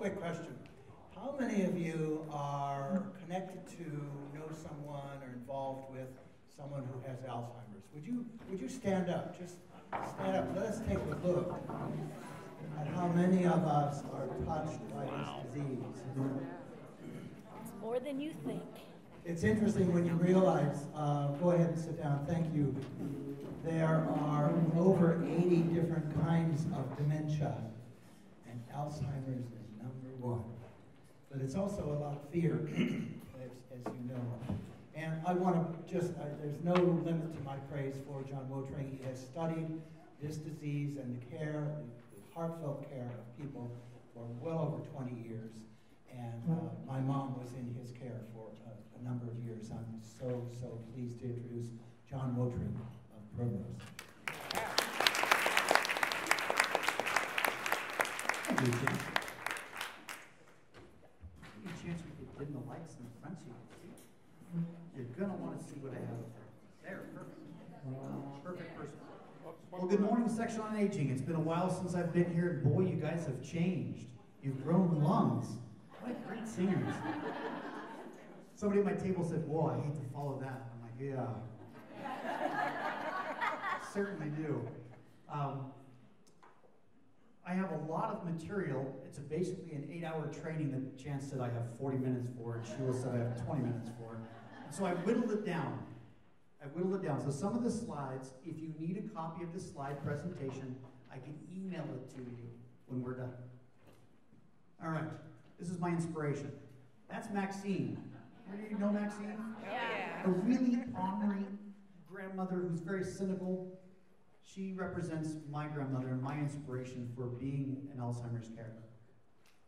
quick question. How many of you are connected to, know someone, or involved with someone who has Alzheimer's? Would you, would you stand up? Just stand up. Let us take a look at how many of us are touched by wow. this disease. It's more than you think. It's interesting when you realize, uh, go ahead and sit down, thank you. There are over 80 different kinds of dementia, and Alzheimer's is number one. But it's also a lot of fear, as, as you know. And I want to just, uh, there's no limit to my praise for John Wotring. He has studied this disease and the care, the heartfelt care of people for well over 20 years. And uh, my mom was in his care for a, a, number of years. I'm so, so pleased to introduce John Wotring of Primrose. Thank you, Jim. Any chance we could dim in the front so you can see? You're going to want to see what I have there. There, perfect. Perfect person. Well, good morning, Section on Aging. It's been a while since I've been here, and boy, you guys have changed. You've grown lungs. What great singers. Somebody at my table said, Whoa, I hate to follow that. I'm like, Yeah. Certainly do. Um, I have a lot of material. It's a basically an eight hour training that Chance said I have 40 minutes for, and Sheila said I have 20 minutes for. And so I whittled it down. I whittled it down. So some of the slides, if you need a copy of the slide presentation, I can email it to you when we're done. All right. This is my inspiration. That's Maxine. You know Maxine? Yeah. A really ornery grandmother who's very cynical. She represents my grandmother and my inspiration for being an Alzheimer's care.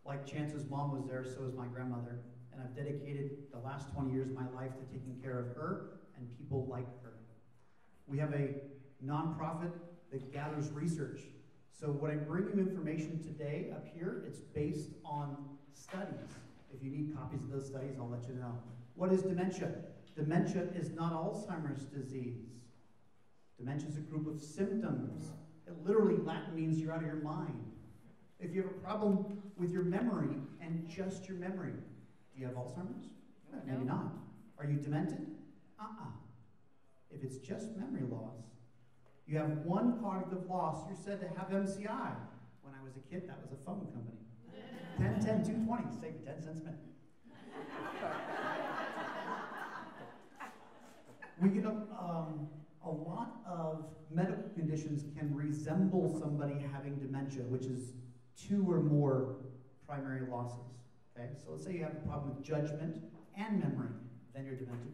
Like Chance's mom was there, so is my grandmother. And I've dedicated the last 20 years of my life to taking care of her and people like her. We have a nonprofit that gathers research. So when I bring you information today up here, it's based on studies. If you need copies of those studies, I'll let you know. What is dementia? Dementia is not Alzheimer's disease. Dementia is a group of symptoms. It literally, Latin means you're out of your mind. If you have a problem with your memory and just your memory, do you have Alzheimer's? No. Maybe not. Are you demented? Uh-uh. If it's just memory loss, you have one cognitive loss, you're said to have MCI. When I was a kid, that was a phone company. 10, 10, 220, save 10 cents a minute. we get a, um, a lot of medical conditions can resemble somebody having dementia, which is two or more primary losses. Okay, so let's say you have a problem with judgment and memory, then you're demented.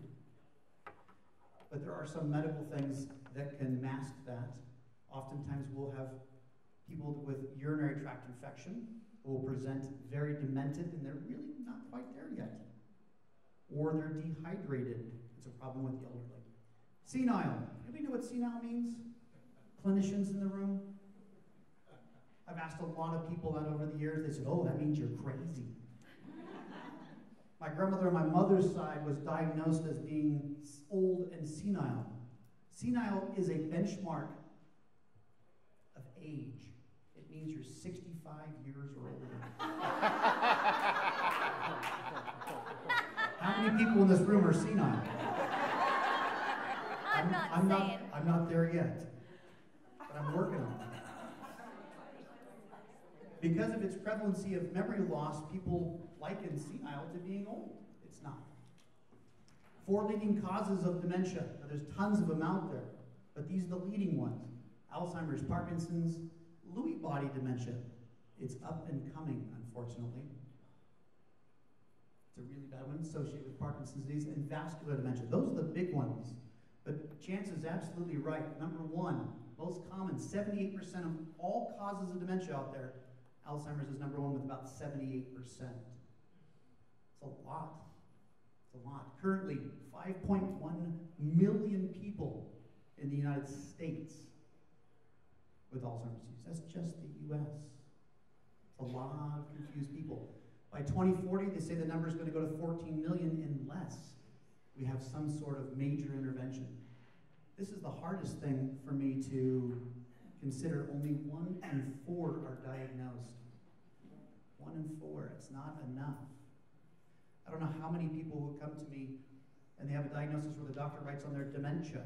But there are some medical things that can mask that. Oftentimes we'll have people with urinary tract infection who will present very demented and they're really not quite there yet. Or they're dehydrated. It's a problem with the elderly. Senile. Anybody know what senile means? Clinicians in the room? I've asked a lot of people that over the years. They said, oh, that means you're crazy. my grandmother on my mother's side was diagnosed as being old and senile. Senile is a benchmark of age It means you're 65 years or older. How many people in this room are senile? I'm, I'm not I'm saying. Not, I'm not there yet, but I'm working on it. Because of its prevalency of memory loss, people liken senile to being old. It's not. Four leading causes of dementia. Now, there's tons of them out there, but these are the leading ones. Alzheimer's, Parkinson's, Lewy body dementia. It's up and coming, unfortunately. It's a really bad one associated with Parkinson's disease and vascular dementia. Those are the big ones. But Chance is absolutely right. Number one, most common, 78% of all causes of dementia out there, Alzheimer's is number one with about 78%. It's a lot. It's a lot. Currently, 5.1 million people in the United States with Alzheimer's disease. That's just the US. It's a lot of confused people. By 2040, they say the number is going to go to 14 million unless we have some sort of major intervention. This is the hardest thing for me to consider. Only one in four are diagnosed. One in four. It's not enough. I don't know how many people who come to me and they have a diagnosis where the doctor writes on their dementia.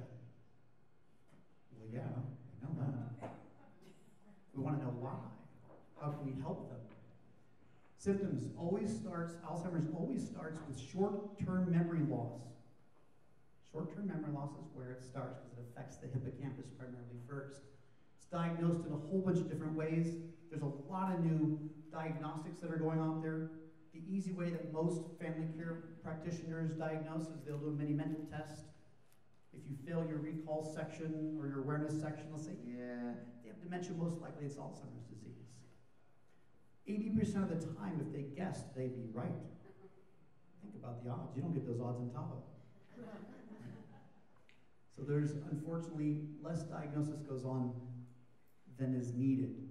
Well, yeah, I know that. We want to know why. How can we help them? Symptoms always starts, Alzheimer's always starts with short-term memory loss. Short-term memory loss is where it starts because it affects the hippocampus primarily first. It's diagnosed in a whole bunch of different ways. There's a lot of new diagnostics that are going on there. The easy way that most family care practitioners diagnose is they'll do a mini mental test. If you fail your recall section or your awareness section, they'll say, yeah, they have dementia, most likely it's Alzheimer's disease. 80% of the time, if they guessed, they'd be right. Think about the odds. You don't get those odds in Tahoe. So there's unfortunately less diagnosis goes on than is needed.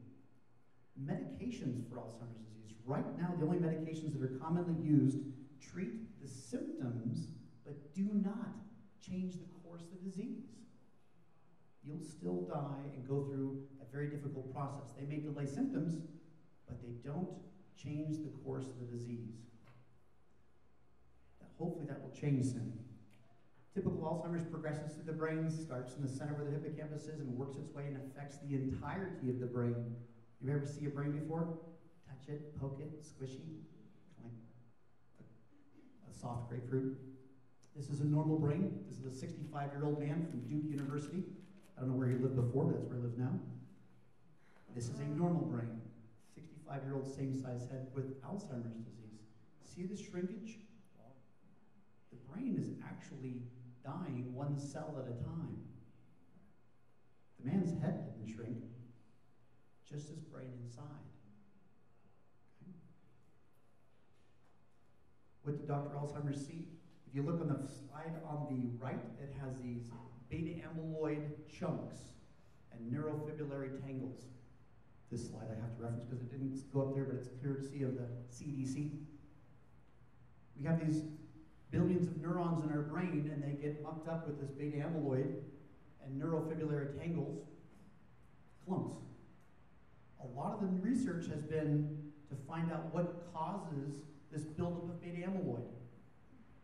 Medications for Alzheimer's disease. Right now, the only medications that are commonly used treat the symptoms but do not change the course of the disease. You'll still die and go through a very difficult process. They may delay symptoms, but they don't change the course of the disease. Hopefully that will change soon. Typical Alzheimer's progresses through the brain, starts in the center where the hippocampus is, and works its way and affects the entirety of the brain. You ever see a brain before? Touch it, poke it, squishy, like a, soft grapefruit. This is a normal brain. This is a 65 year old man from Duke University. I don't know where he lived before, but that's where he lives now. This is a normal brain. 65 year old, same size head with Alzheimer's disease. See the shrinkage? The brain is actually dying one cell at a time. The man's head didn't shrink, just his brain inside. Okay. What did Dr. Alzheimer see? If you look on the slide on the right, it has these beta amyloid chunks and neurofibrillary tangles. This slide I have to reference because it didn't go up there, but it's courtesy of the CDC. We have these billions of neurons in our brain and they get mucked up with this beta amyloid and neurofibrillary tangles, clumps. A lot of the research has been to find out what causes this buildup of beta amyloid,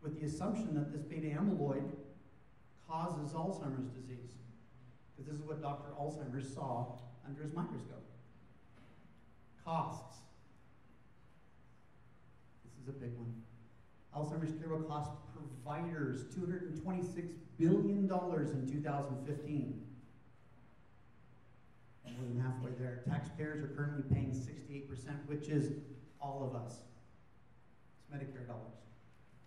with the assumption that this beta amyloid causes Alzheimer's disease. Because this is what Dr. Alzheimer saw under his microscope. Costs. This is a big one. Alzheimer's care will cost providers $226 billion in 2015. More than halfway there. Taxpayers are currently paying 68%, which is all of us. It's Medicare dollars.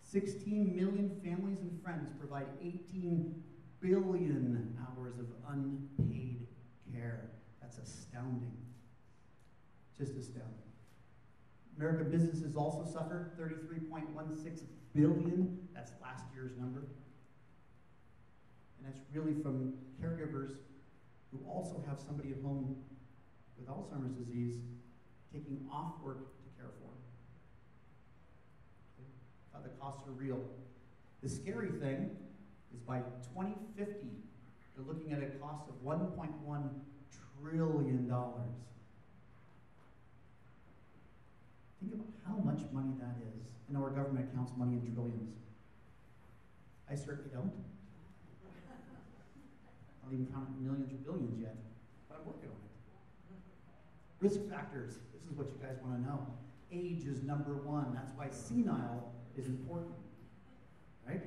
16 million families and friends provide 18 billion hours of unpaid care. That's astounding. Just astounding. American businesses also suffered 33.16 billion. That's last year's number. And that's really from caregivers who also have somebody at home with Alzheimer's disease taking off work to care for them. The costs are real. The scary thing is by 2050, they're looking at a cost of $1.1 trillion. Think about how much money that is. I know our government counts money in trillions. I certainly don't. I don't even count in millions or billions yet, but I'm working on it. Risk factors. This is what you guys want to know. Age is number one. That's why senile is important. Right?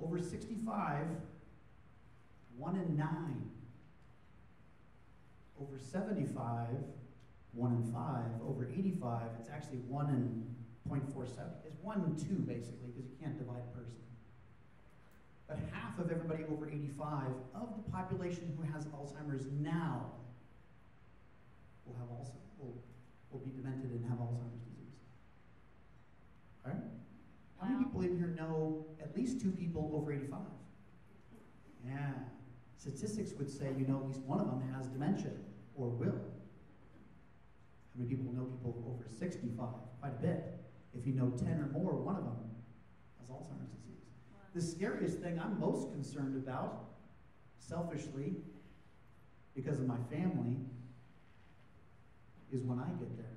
Over 65, one in nine. Over 75, one in five. Over 85, it's actually one in 0.47. It's one in two, basically, because you can't divide a person. But half of everybody over 85 of the population who has Alzheimer's now will have also will, will be demented and have Alzheimer's disease. All right? How many people in here know at least two people over 85? Yeah. Statistics would say you know at least one of them has dementia or will. People know people over 65? Quite a bit. If you know 10 or more, one of them has Alzheimer's disease. The scariest thing I'm most concerned about, selfishly, because of my family, is when I get there.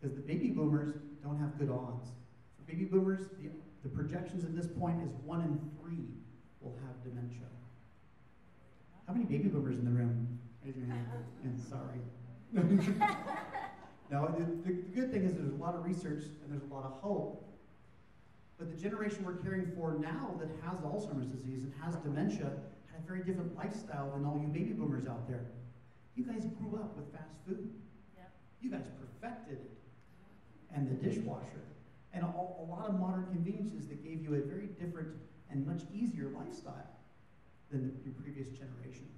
Because the baby boomers don't have good odds. For baby boomers, the, the projections at this point is one in three will have dementia. How many baby boomers in the room? Raise your hand. And sorry. no, the, the, the good thing is there's a lot of research and there's a lot of hope. But the generation we're caring for now that has Alzheimer's disease and has dementia had a very different lifestyle than all you baby boomers out there. You guys grew up with fast food. Yep. You guys perfected it. And the dishwasher. And a, a lot of modern conveniences that gave you a very different and much easier lifestyle than the, your previous generation.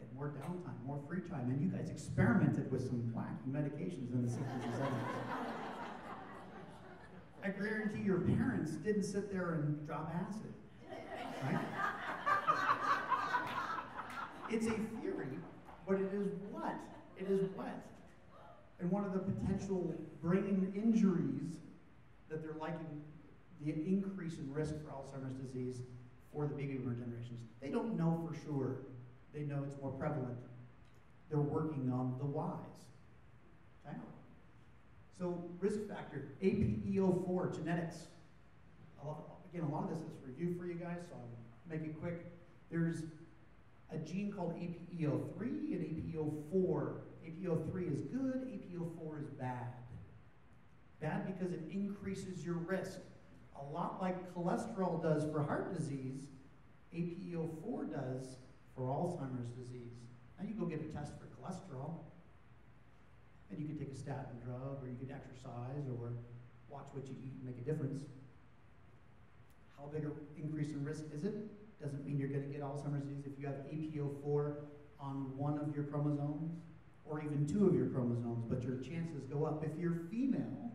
Had more downtime, more free time, and you guys experimented with some wacky medications in the 60s and 70s. I guarantee your parents didn't sit there and drop acid. Right? It's a theory, but it is what? It is what? And one of the potential brain injuries that they're liking the increase in risk for Alzheimer's disease for the baby boomer generations. They don't know for sure. They know it's more prevalent. They're working on the whys. Okay? So risk factor, APOE4, genetics. A lot, again, a lot of this is review for you guys, so I'll make it quick. There's a gene called APOE3 and APOE4. APOE3 is good, APOE4 is bad. Bad because it increases your risk. A lot like cholesterol does for heart disease, APOE4 does for Alzheimer's disease. Now you go get a test for cholesterol, and you can take a statin drug, or you can exercise, or watch what you eat and make a difference. How big an increase in risk is it? Doesn't mean you're going to get Alzheimer's disease if you have APO4 on one of your chromosomes, or even two of your chromosomes, but your chances go up. If you're female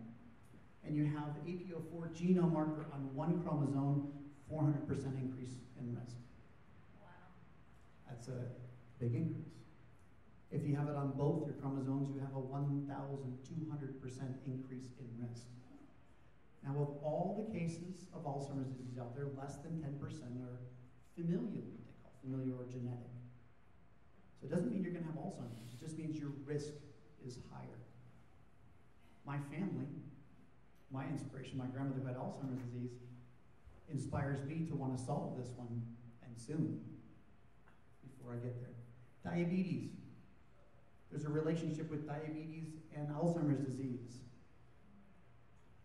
and you have APO4 genome marker on one chromosome, 400% increase in risk. That's a big increase. If you have it on both your chromosomes, you have a 1,200% increase in risk. Now, of all the cases of Alzheimer's disease out there, less than 10% are familial, they call familial or genetic. So it doesn't mean you're going to have Alzheimer's. It just means your risk is higher. My family, my inspiration, my grandmother who had Alzheimer's disease, inspires me to want to solve this one and soon before I get there. Diabetes. There's a relationship with diabetes and Alzheimer's disease.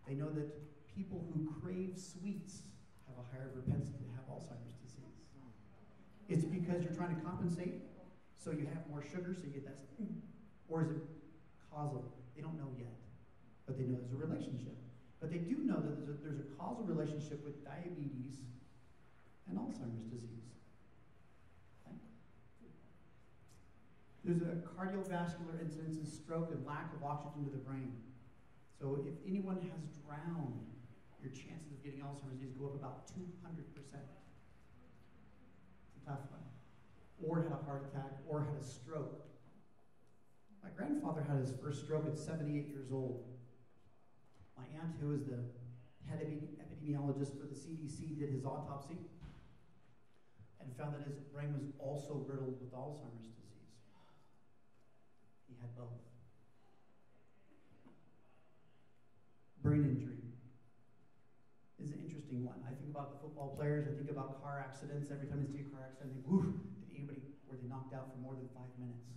They know that people who crave sweets have a higher propensity to have Alzheimer's disease. It's because you're trying to compensate, so you have more sugar, so you get that. Or is it causal? They don't know yet, but they know there's a relationship. But they do know that there's a, there's a causal relationship with diabetes and Alzheimer's disease. Okay? There's a cardiovascular incidence in stroke and lack of oxygen to the brain. So if anyone has drowned, your chances of getting Alzheimer's disease go up about 200%. It's a tough one. Or had a heart attack, or had a stroke. My grandfather had his first stroke at 78 years old. My aunt, who is the head epidemiologist for the CDC, did his autopsy and found that his brain was also riddled with Alzheimer's disease. He had both. Brain injury is an interesting one. I think about the football players, I think about car accidents. Every time I see a car accident, I think, whoo, did anybody, were they knocked out for more than five minutes?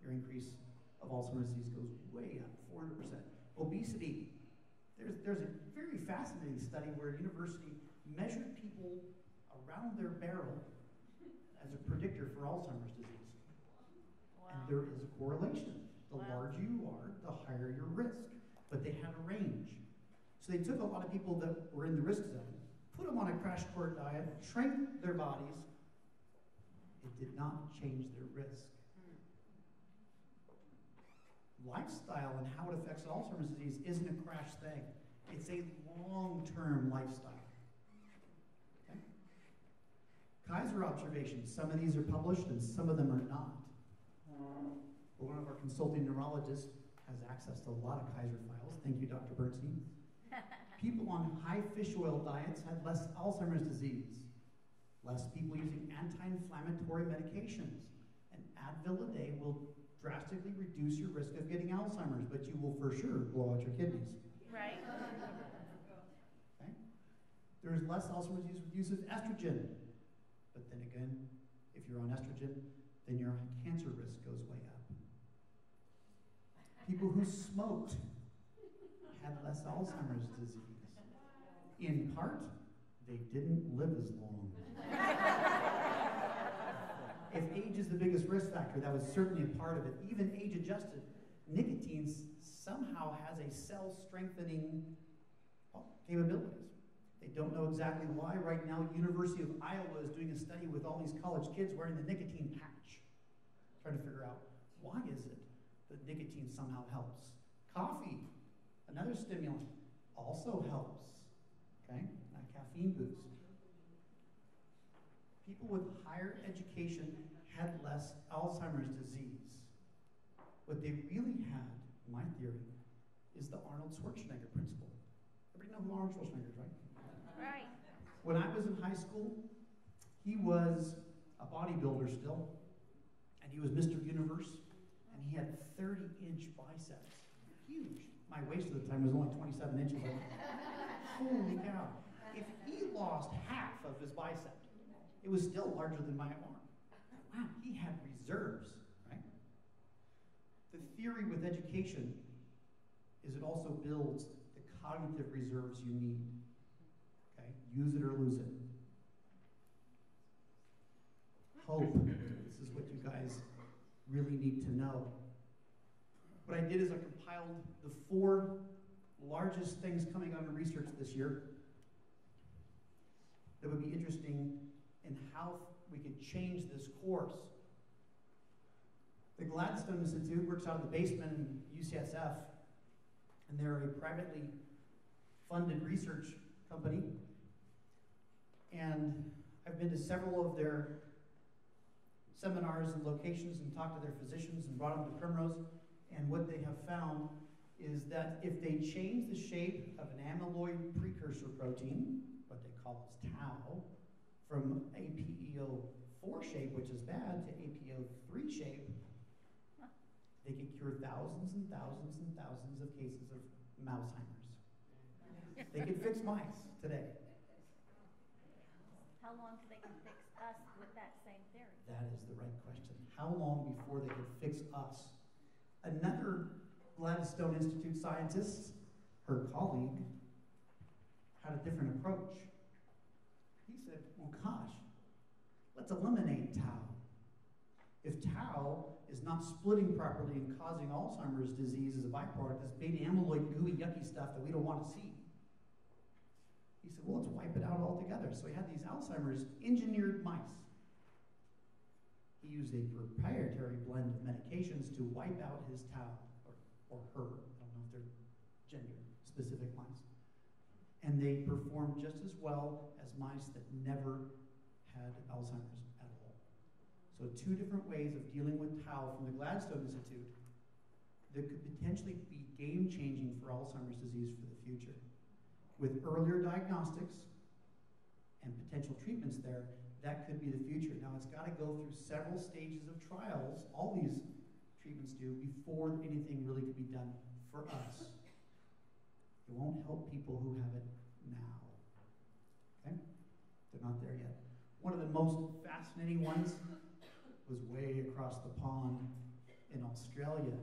Your increase of Alzheimer's disease goes way up, 400%. Obesity. There's, there's a very fascinating study where a university measured people around their barrel as a predictor for Alzheimer's disease. And there is a correlation. The Wow. larger you are, the higher your risk. But they had a range. So they took a lot of people that were in the risk zone, put them on a crash course diet, shrank their bodies. It did not change their risk. Hmm. Lifestyle and how it affects Alzheimer's disease isn't a crash thing. It's a long-term lifestyle. Okay? Kaiser observations. Some of these are published and some of them are not. But one of our consulting neurologists has access to a lot of Kaiser files. Thank you, Dr. Bernstein. People on high fish oil diets had less Alzheimer's disease. Less people using anti-inflammatory medications. An Advil a day will drastically reduce your risk of getting Alzheimer's, but you will for sure blow out your kidneys. Right. Okay? There's less Alzheimer's use with use of estrogen. But then again, if you're on estrogen, then your cancer risk goes way up. People who smoked had less Alzheimer's disease. In part, they didn't live as long. if age is the biggest risk factor, that was certainly a part of it. Even age adjusted, nicotine somehow has a cell strengthening capabilities. They don't know exactly why. Right now, University of Iowa is doing a study with all these college kids wearing the nicotine patch, trying to figure out why is it that nicotine somehow helps. Coffee, another stimulant, also helps. Okay, a caffeine boost. People with higher education had less Alzheimer's disease. What they really had, my theory, is the Arnold Schwarzenegger principle. Everybody know who Arnold Schwarzenegger is, right? Right. When I was in high school, he was a bodybuilder still, and he was Mr. Universe, and he had 30 inch biceps. Huge. My waist at the time was only 27 inches. Holy cow. If he lost half of his bicep, it was still larger than my arm. Wow, he had reserves, right? The theory with education is it also builds the cognitive reserves you need. Okay? Use it or lose it. Hope. You guys really need to know. What I did is I compiled the four largest things coming out of research this year that would be interesting in how we could change this course. The Gladstone Institute works out of the basement in UCSF, and they're a privately funded research company. And I've been to several of their seminars and locations and talked to their physicians and brought them to Primrose. And what they have found is that if they change the shape of an amyloid precursor protein, what they call as tau, from APOE4 shape, which is bad, to APO3 shape, they can cure thousands and thousands and thousands of cases of Mouseheimers. They can fix mice today. How long till they can fix us with that? That is the right question. How long before they could fix us? Another Gladstone Institute scientist, her colleague, had a different approach. He said, well, gosh, let's eliminate tau. If tau is not splitting properly and causing Alzheimer's disease as a byproduct, this beta amyloid, gooey, yucky stuff that we don't want to see. He said, well, let's wipe it out altogether. So he had these Alzheimer's engineered mice. Used a proprietary blend of medications to wipe out his tau, or, or her, I don't know if they're gender specific mice. And they performed just as well as mice that never had Alzheimer's at all. So, two different ways of dealing with tau from the Gladstone Institute that could potentially be game changing for Alzheimer's disease for the future. With earlier diagnostics and potential treatments there, that could be the future. Now, it's got to go through several stages of trials, all these treatments do, before anything really could be done for us. It won't help people who have it now. Okay? They're not there yet. One of the most fascinating ones was way across the pond in Australia.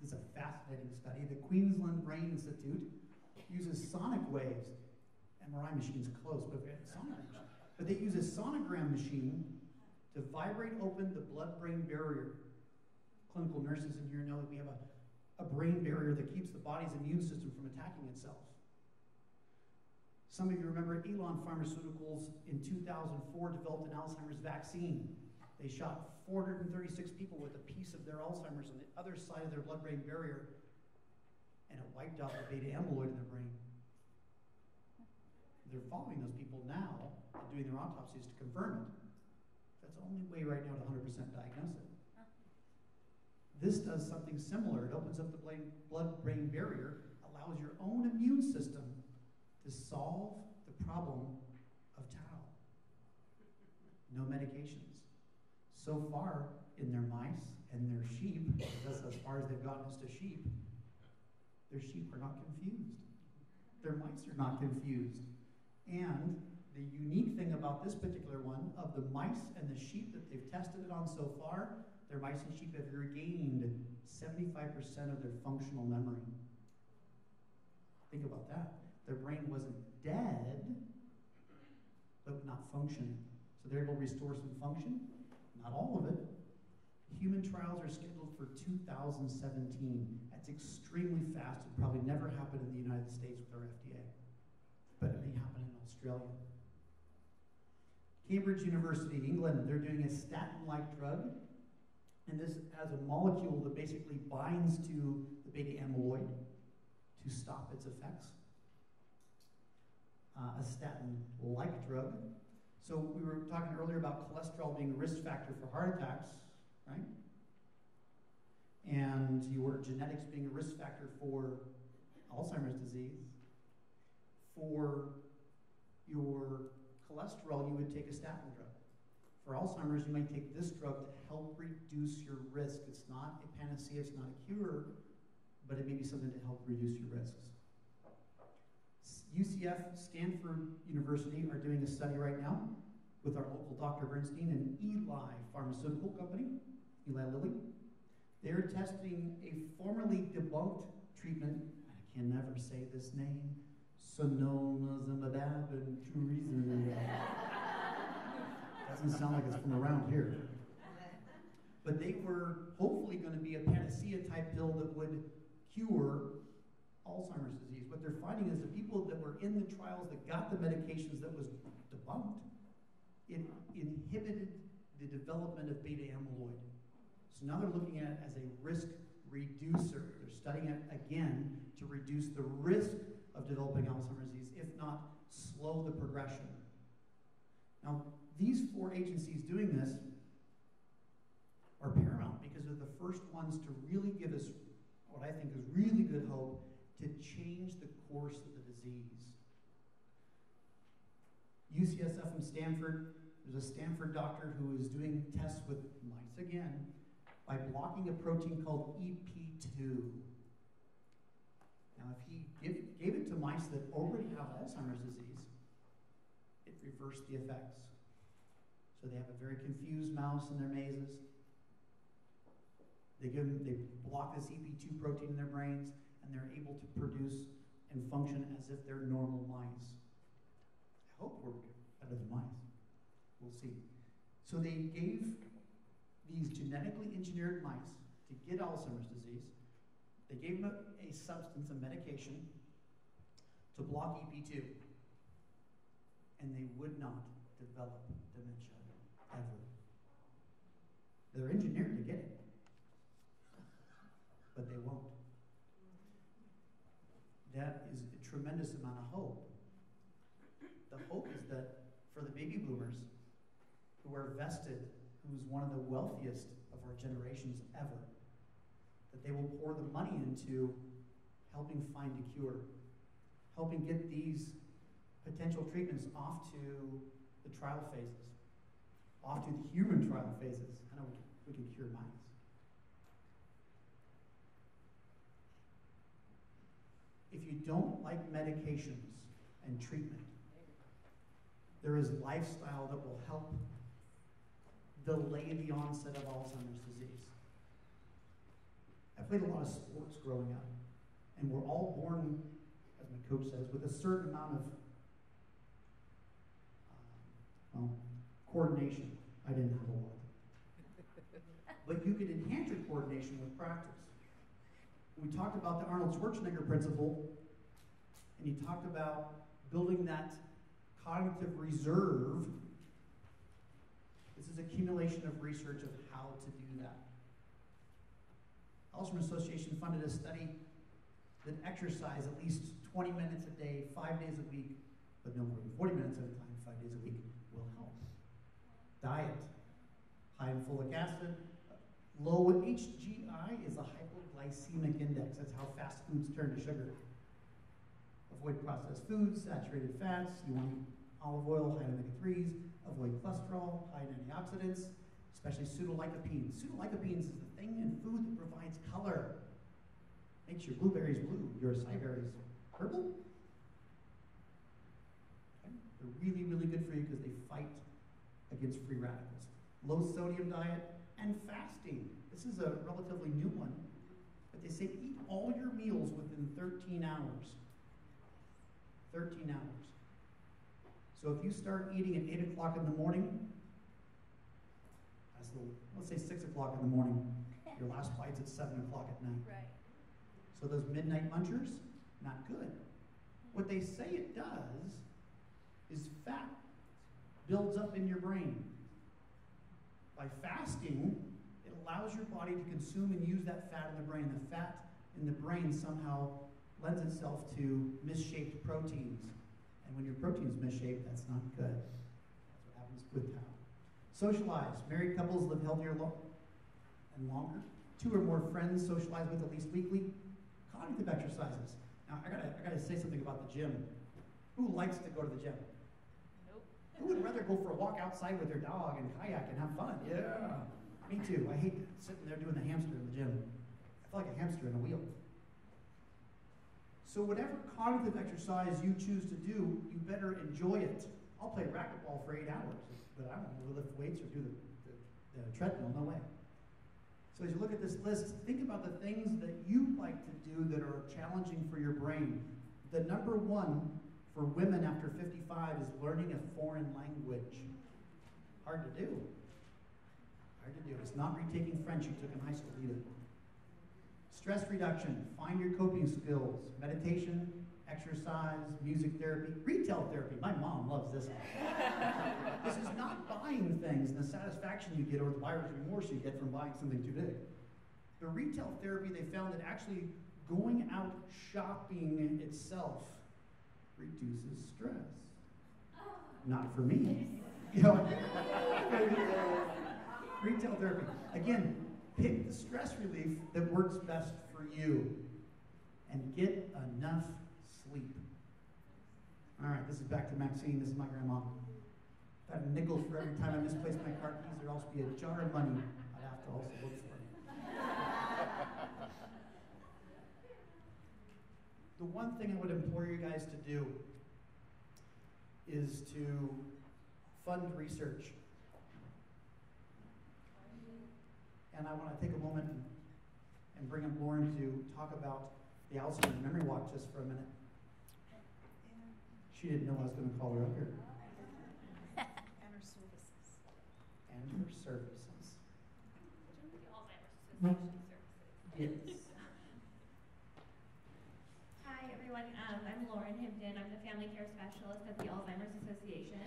This is a fascinating study. The Queensland Brain Institute uses sonic waves. MRI machine's close, but sonic waves. But they use a sonogram machine to vibrate open the blood-brain barrier. Clinical nurses in here know that we have a, a brain barrier that keeps the body's immune system from attacking itself. Some of you remember Elan Pharmaceuticals in 2004 developed an Alzheimer's vaccine. They shot 436 people with a piece of their Alzheimer's on the other side of their blood-brain barrier, and it wiped out the beta amyloid in their brain. They're following those people now and doing their autopsies to confirm it. That's the only way right now to 100% diagnose it. This does something similar. It opens up the blood-brain barrier, allows your own immune system to solve the problem of tau. No medications. So far, in their mice and their sheep, that's as far as they've gotten as to sheep, their sheep are not confused. Their mice are not confused. And the unique thing about this particular one, of the mice and the sheep that they've tested it on so far, their mice and sheep have regained 75% of their functional memory. Think about that. Their brain wasn't dead, but not functioning. So they're able to restore some function, not all of it. Human trials are scheduled for 2017. That's extremely fast. It probably never happened in the United States with our FDA, but it may happen in Australia. Cambridge University, England, they're doing a statin-like drug, and this has a molecule that basically binds to the beta amyloid to stop its effects. Uh, a statin-like drug. So we were talking earlier about cholesterol being a risk factor for heart attacks, right? And your genetics being a risk factor for Alzheimer's disease. For your cholesterol, you would take a statin drug. For Alzheimer's, you might take this drug to help reduce your risk. It's not a panacea, it's not a cure, but it may be something to help reduce your risks. UCF, Stanford University are doing a study right now with our local Dr. Bernstein and Eli Pharmaceutical Company, Eli Lilly. They're testing a formerly debunked treatment, I can never say this name, solanezumab and tourism. Doesn't sound like it's from around here. But they were hopefully going to be a panacea type pill that would cure Alzheimer's disease. What they're finding is the people that were in the trials that got the medications that was debunked, it inhibited the development of beta amyloid. So now they're looking at it as a risk reducer. They're studying it again to reduce the risk of developing Alzheimer's disease, if not slow the progression. Now, these four agencies doing this are paramount because they're the first ones to really give us what I think is really good hope to change the course of the disease. UCSF and Stanford, there's a Stanford doctor who is doing tests with mice again by blocking a protein called EP2. Now, if he give, gave it to mice that already have Alzheimer's disease, it reversed the effects. So they have a very confused mouse in their mazes. They give them, they block this EP2 protein in their brains, and they're able to produce and function as if they're normal mice. I hope we're better than mice. We'll see. So they gave these genetically engineered mice to get Alzheimer's disease. They gave them a, a substance, a medication, to block EP2. And they would not develop dementia ever. They're engineered to get it, but they won't that is a tremendous amount of hope. The hope is that for the baby boomers who are vested, who's one of the wealthiest of our generations ever, the money into helping find a cure, helping get these potential treatments off to the trial phases, off to the human trial phases. I know we can, cure mice. if you don't like medications and treatment, there is lifestyle that will help delay the onset of Alzheimer's disease. I played a lot of sports growing up, and we're all born, as my coach says, with a certain amount of uh, well, coordination. I didn't have a lot. but you could enhance your coordination with practice we talked about the Arnold Schwarzenegger principle, and he talked about building that cognitive reserve. This is accumulation of research of how to do that. Alzheimer's Association funded a study that exercise at least 20 minutes a day, five days a week, but no more than 40 minutes at a time, five days a week, will help. Diet, high in folic acid, low HGI is a hypoglycemic index. That's how fast foods turn to sugar. Avoid processed foods, saturated fats. You want to eat olive oil, high in omega 3s. Avoid cholesterol, high in antioxidants. Especially pseudolycopenes. Pseudolycopenes is the thing in food that provides color. Makes your blueberries blue, your acai berries purple. Okay? They're really, really good for you because they fight against free radicals. Low sodium diet and fasting. This is a relatively new one, but they say eat all your meals within 13 hours. 13 hours. So if you start eating at 8 o'clock in the morning, let's say 6 o'clock in the morning, your last bite's at 7 o'clock at night. Right. So those midnight munchers, not good. What they say it does is fat builds up in your brain. By fasting, it allows your body to consume and use that fat in the brain. The fat in the brain somehow lends itself to misshaped proteins. And when your protein's misshaped, that's not good. That's what happens with Socialize. Married couples live healthier lo- and longer. Two or more friends socialize with at least weekly. Cognitive exercises. Now, I gotta, I gotta say something about the gym. Who likes to go to the gym? Nope. Who would rather go for a walk outside with their dog and kayak and have fun? Yeah. Me too. I hate sitting there doing the hamster in the gym. I feel like a hamster in a wheel. So whatever cognitive exercise you choose to do, you better enjoy it. I'll play racquetball for eight hours, but I don't want to lift weights or do the, the, the treadmill. No way. So as you look at this list, think about the things that you like to do that are challenging for your brain. The number one for women after 55 is learning a foreign language. Hard to do. Hard to do. It's not retaking French you took in high school either. Stress reduction, find your coping skills, meditation, exercise, music therapy, retail therapy. My mom loves this one. this is not buying things and the satisfaction you get or the buyer's remorse you get from buying something too big. The retail therapy, they found that actually going out shopping itself reduces stress. Not for me. Retail therapy. Again, pick the stress relief that works best for you and get enough sleep. All right, this is back to Maxine. This is my grandma. If I had nickels for every time I misplaced my car keys, there'd also be a jar of money I'd have to also look for. the one thing I would implore you guys to do is to fund research. And I want to take a moment and, and bring up Lauren to talk about the Alzheimer's Memory Walk just for a minute. She didn't know I was going to call her up here. And our services. And her services. The Alzheimer's Association services. Yes. Hi, everyone. Um, I'm Lauren Hibden. I'm the Family Care Specialist at the Alzheimer's Association.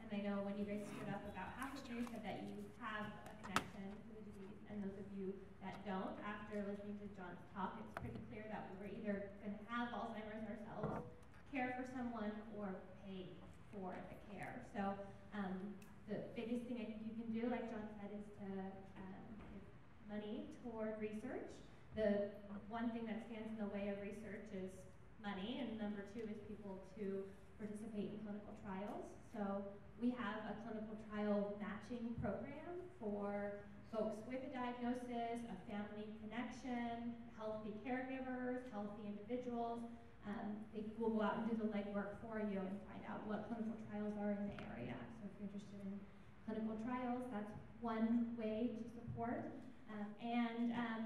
And I know when you guys stood up, about half of you said that you have a connection to the disease. And those of you that don't, after listening to John's talk, it's pretty clear that we were either going to have Alzheimer's ourselves, care for someone, or pay for the care. So um, the biggest thing I think you can do, like John said, is to um, give money toward research. The one thing that stands in the way of research is money, and number two is people to participate in clinical trials. So we have a clinical trial matching program for folks with a diagnosis, a family connection, healthy caregivers, healthy individuals. Um, they will go out and do the legwork for you and find out what clinical trials are in the area. So if you're interested in clinical trials, that's one way to support. Um, and um,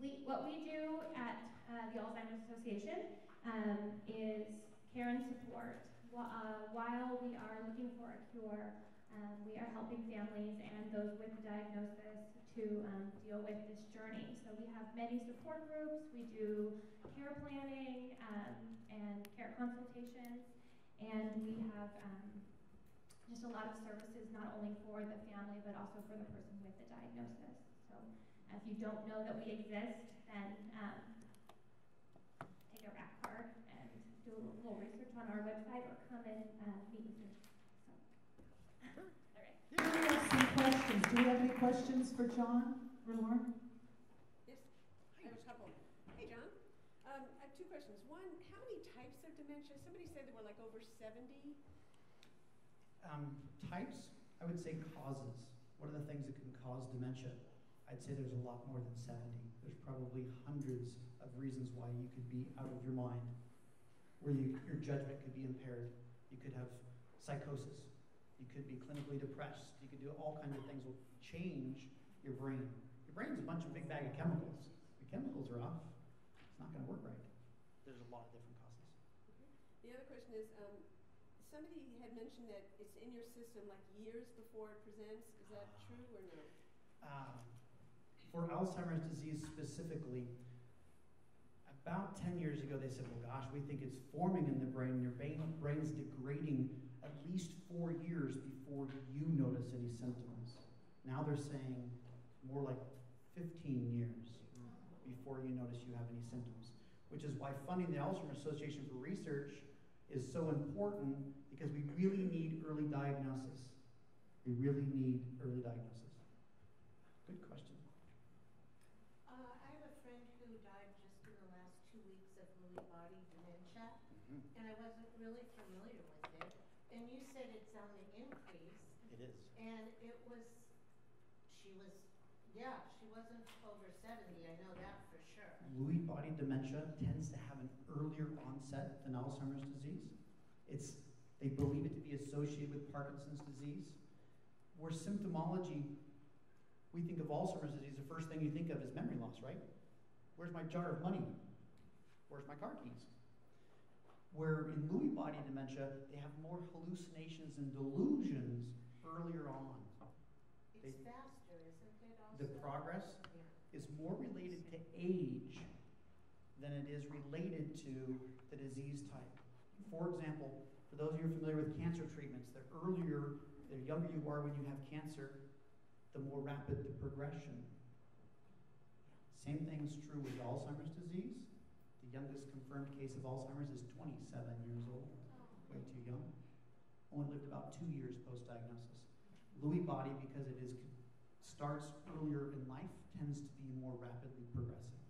we, what we do at uh, the Alzheimer's Association um, is care and support. Uh, while we are looking for a cure, um, we are helping families and those with the diagnosis to um, deal with this journey. So we have many support groups. We do care planning um, and care consultations, and we have um, just a lot of services not only for the family but also for the person with the diagnosis. So if you don't know that we exist, then um, take a rack card and do a little research on our website or come and uh, meet with. So, all right. We have some questions. Do we have any questions for John or Lauren? Yes, I have a couple. Hey, John, um, I have two questions. One, how many types of dementia? Somebody said there were like over seventy. Um, types, I would say causes. What are the things that can cause dementia, I'd say there's a lot more than 70. There's probably hundreds of reasons why you could be out of your mind, where you, your judgment could be impaired. You could have psychosis. You could be clinically depressed. You could do all kinds of things will change your brain. Your brain's a bunch of big bag of chemicals. The chemicals are off. It's not going to work right. There's a lot of different causes. The other question is, um, somebody had mentioned that it's in your system like years before it presents. Is that true or no? Um, for Alzheimer's disease specifically, about 10 years ago, they said, well, gosh, we think it's forming in the brain. Your brain, brain's degrading at least four years before you notice any symptoms. Now they're saying more like 15 years before you notice you have any symptoms, which is why funding the Alzheimer's Association for Research is so important because we really need early diagnosis. We really need early diagnosis. Good question. Uh, I have a friend who died just in the last two weeks of Lewy body dementia, and I wasn't really familiar with it. And you said it's on the increase, It is. and it was, she was, yeah, she wasn't over seventy, I know that for sure. Lewy body dementia tends to have an earlier onset than Alzheimer's disease. It's, they believe it to be associated with Parkinson's disease. Where symptomology, we think of Alzheimer's disease, the first thing you think of is memory loss, right? Where's my jar of money? Where's my car keys? Where in Lewy body dementia, they have more hallucinations and delusions earlier on. It's They- faster, isn't it also? The progress is more related to age than it is related to the disease type. For example, for those of you who are familiar with cancer treatments, the earlier, the younger you are when you have cancer, the more rapid the progression. Same thing is true with Alzheimer's disease. The youngest confirmed case of Alzheimer's is 27 years old, way too young. Only lived about two years post diagnosis. Lewy body, because it is starts earlier in life, tends to be more rapidly progressive.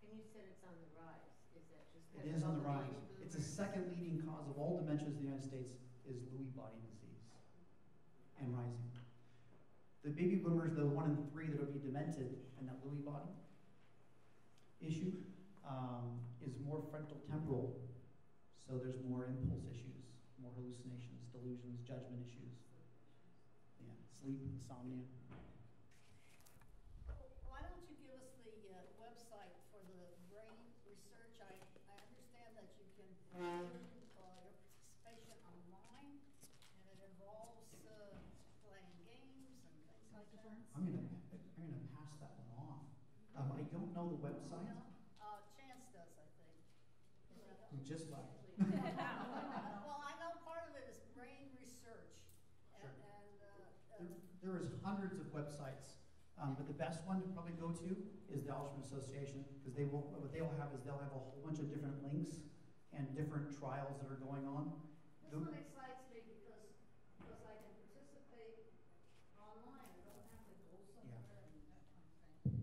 And you said it's on the rise, is that just? It because on the rise. It's a second leading cause of all dementias in the United States is Lewy body disease and rising. The baby boomers, the one in three that will be demented and that Lewy body issue um, is more frontal temporal, so there's more impulse issues, more hallucinations, delusions, judgment issues. Yeah, sleep, insomnia. Why don't you give us the uh, website for the brain research? I, I understand that do uh, your participation online, and it involves uh, playing games and things like that. I'm gonna, I'm gonna pass that one off. Um, I don't know the website. No? Uh, Chance does, I think. We just left. Well, I know part of it is brain research, Sure. and, uh, There, uh, there is hundreds of websites, um, but the best one to probably go to is the Alzheimer's Association, because they will, what they'll have is they'll have a whole bunch of different links and different trials that are going on. this The- one excites me because, because I can participate online, I don't have to go somewhere and that kind of thing.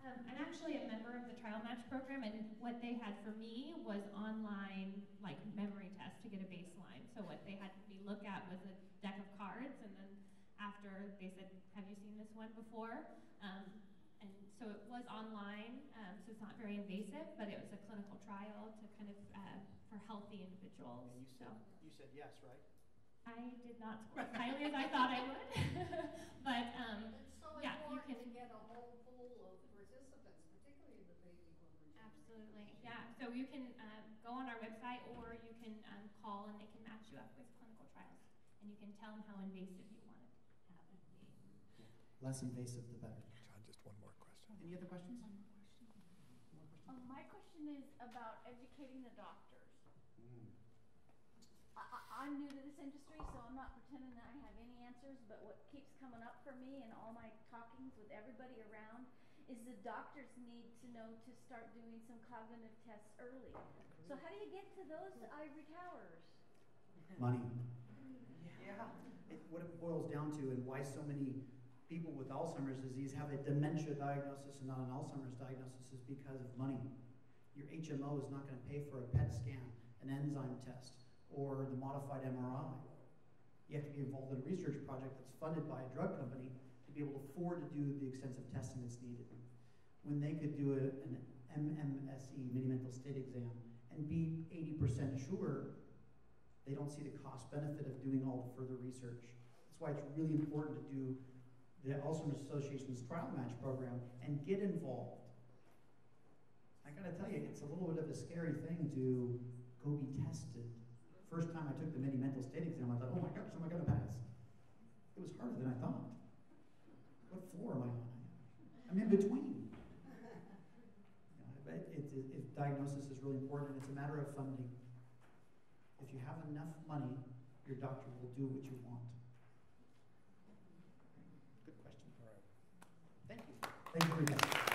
Um, I'm actually a member of the Trial Match program, and what they had for me was online, like memory test to get a baseline. So what they had me look at was a deck of cards, and then after they said, "Have you seen this one before?" Um, and so it was online, um, so it's not very invasive, but it was a clinical trial to kind of uh, for healthy individuals. And you so said, you said yes, right? I did not score as highly as I thought I would, but um, It's so yeah, you important to can- get a whole pool of participants, particularly the baby boomers. Absolutely, yeah. So you can um, go on our website or you can um, call and they can match you up with clinical trials. And you can tell them how invasive you want it to have it be. Less invasive, the better. John, just one more question. Any other questions? More questions? Um, my question is about educating the doctors. I, I, I'm new to this industry, so I'm not pretending that I have any answers, but what keeps coming up for me in all my talkings with everybody around is the doctors need to know to start doing some cognitive tests early. So how do you get to those ivory towers? Money. Yeah. It, what it boils down to and why so many people with Alzheimer's disease have a dementia diagnosis and not an Alzheimer's diagnosis is because of money. Your HMO is not going to pay for a PET scan, an enzyme test, or the modified MRI. You have to be involved in a research project that's funded by a drug company to be able to afford to do the extensive testing that's needed. When they could do a, an MMSE, mini mental state exam, and be eighty percent sure, they don't see the cost benefit of doing all the further research. That's why it's really important to do the Alzheimer's Association's trial match program and get involved. I gotta tell you, it's a little bit of a scary thing to go be tested. First time I took the mini mental state exam, I thought, oh my gosh, am I gonna pass? It was harder than I thought. What floor am I on? I'm in between. You know, it, it, it, diagnosis is really important, and it's a matter of funding. If you have enough money, your doctor will do what you want. Good question. Thank you.